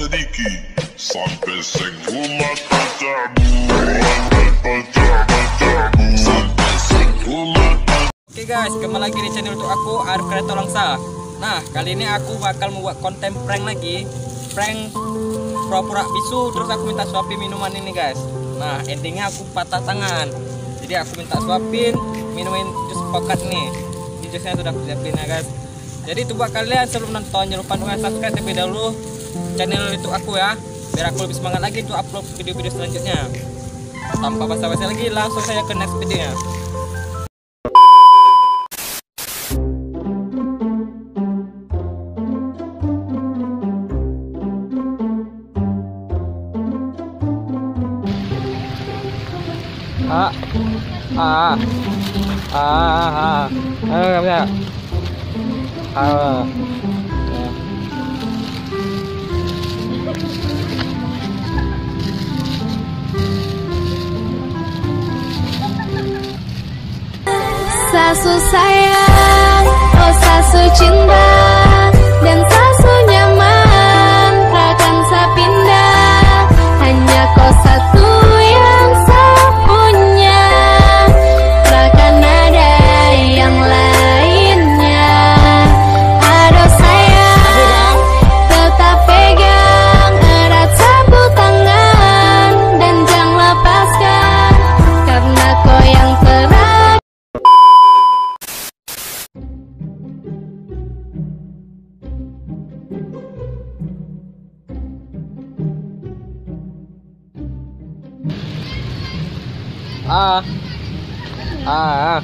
sedikit Sampai Sampai Oke guys, kembali lagi di channel untuk aku Arif Kreator Langsa. Nah, kali ini aku bakal membuat konten prank lagi. Prank pura-pura bisu terus aku minta suapin minuman ini guys. Nah, endingnya aku patah tangan. Jadi aku minta suapin minumin jus pokat nih. Ini jusnya sudah aku siapin ya guys. Jadi itu buat kalian sebelum nonton jangan lupa dengan subscribe terlebih dahulu channel itu aku ya. Biar aku lebih semangat lagi untuk upload video-video selanjutnya. Tanpa basa-basi lagi, langsung saya ke next videonya. à à à à à không nha Saya. À à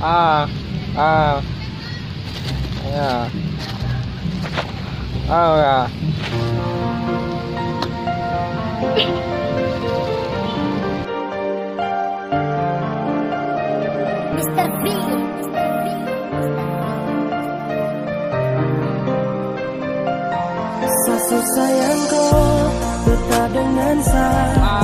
à à à à à Mr. V. Sasu sayangku tetap dengan saya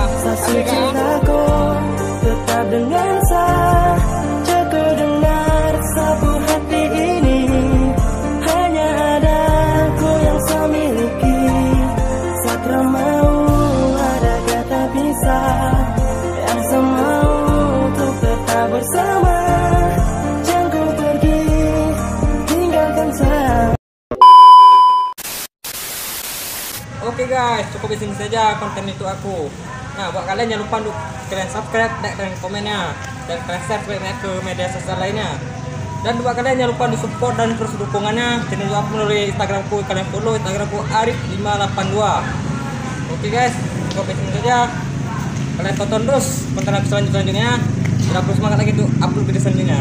Oke guys, cukup di sini saja konten itu aku. Nah, buat kalian jangan lupa untuk kalian subscribe, like, dan komennya, dan kalian share ke media sosial lainnya. Dan buat kalian jangan lupa untuk support dan terus dukungannya. Channel aku melalui Instagramku, kalian follow Instagramku Arif582. Oke guys, cukup di sini saja. Kalian tonton terus konten aku selanjutnya. Dan aku semangat lagi untuk upload video selanjutnya.